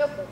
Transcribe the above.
就不